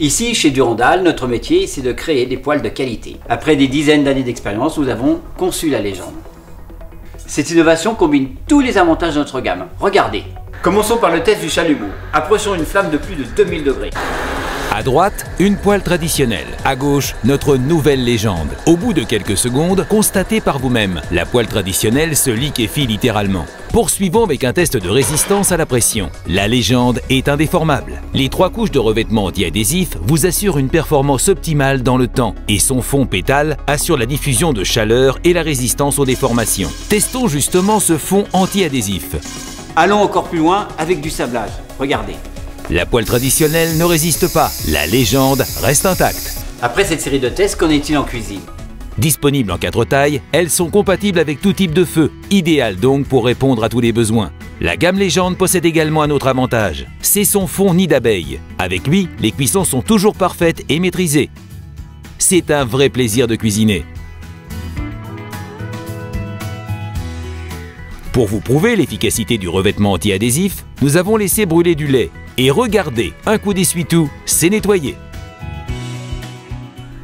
Ici, chez Durandal, notre métier, c'est de créer des poêles de qualité. Après des dizaines d'années d'expérience, nous avons conçu la légende. Cette innovation combine tous les avantages de notre gamme. Regardez. Commençons par le test du chalumeau. Approchons une flamme de plus de 2000 degrés. À droite, une poêle traditionnelle. À gauche, notre nouvelle légende. Au bout de quelques secondes, constatez par vous-même, la poêle traditionnelle se liquéfie littéralement. Poursuivons avec un test de résistance à la pression. La légende est indéformable. Les trois couches de revêtement anti-adhésif vous assurent une performance optimale dans le temps et son fond pétale assure la diffusion de chaleur et la résistance aux déformations. Testons justement ce fond anti-adhésif. Allons encore plus loin avec du sablage. Regardez. La poêle traditionnelle ne résiste pas, la légende reste intacte. Après cette série de tests, qu'en est-il en cuisine? Disponibles en quatre tailles, elles sont compatibles avec tout type de feu, idéal donc pour répondre à tous les besoins. La gamme Légende possède également un autre avantage, c'est son fond nid d'abeille. Avec lui, les cuissons sont toujours parfaites et maîtrisées. C'est un vrai plaisir de cuisiner. Pour vous prouver l'efficacité du revêtement anti-adhésif, nous avons laissé brûler du lait. Et regardez, un coup d'essuie-tout, c'est nettoyé.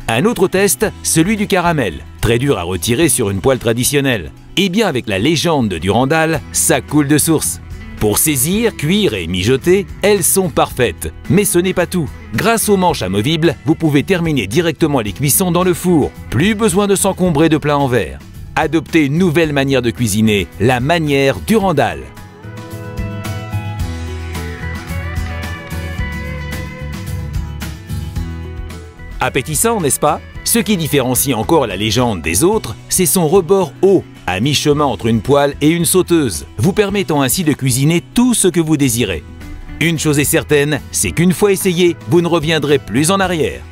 Un autre test, celui du caramel, très dur à retirer sur une poêle traditionnelle. Et bien avec la légende de Durandal, ça coule de source. Pour saisir, cuire et mijoter, elles sont parfaites. Mais ce n'est pas tout. Grâce aux manches amovibles, vous pouvez terminer directement les cuissons dans le four. Plus besoin de s'encombrer de plats en verre adopter une nouvelle manière de cuisiner, la manière Durandal. Appétissant, n'est-ce pas? Ce qui différencie encore la légende des autres, c'est son rebord haut, à mi-chemin entre une poêle et une sauteuse, vous permettant ainsi de cuisiner tout ce que vous désirez. Une chose est certaine, c'est qu'une fois essayé, vous ne reviendrez plus en arrière.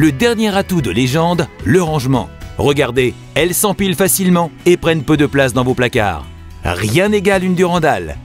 Le dernier atout de légende, le rangement. Regardez, elles s'empilent facilement et prennent peu de place dans vos placards. Rien n'égale une Durandal.